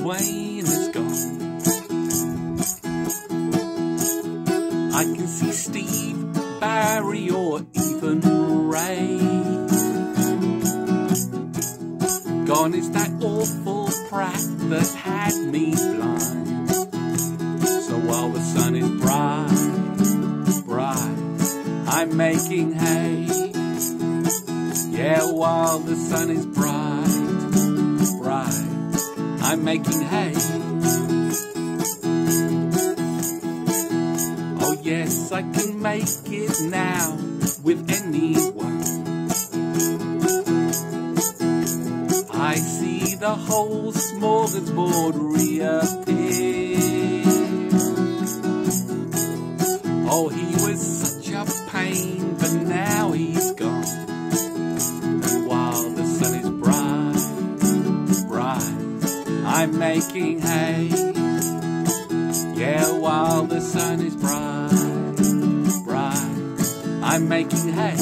Dwayne is gone. I can see Steve, Barry, or even Ray. Gone is that awful Pratt that had me blind. So while the sun is bright, bright, I'm making hay. Yeah, while the sun is bright, I'm making hay. Oh yes, I can make it now with anyone. I see the whole smorgasbord reappear. I'm making hay. Yeah, while the sun is bright, bright, I'm making hay.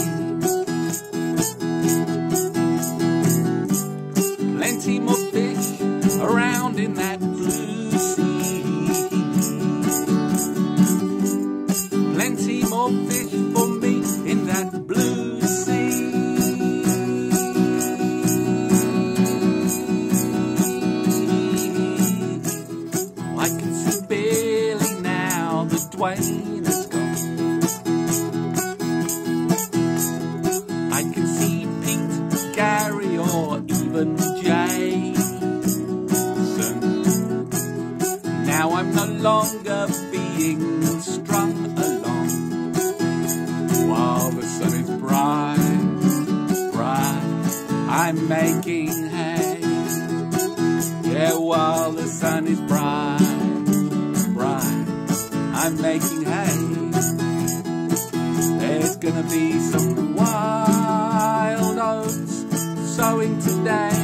Plenty more fish around in that blue sea. Plenty more fish for me in that blue that Dwayne is gone. I can see Pete, Gary, or even Jason. Now I'm no longer being strung along while the sun is bright, bright. I'm making hay. Yeah, while the sun I'm making hay. There's gonna be some wild oats sowing today.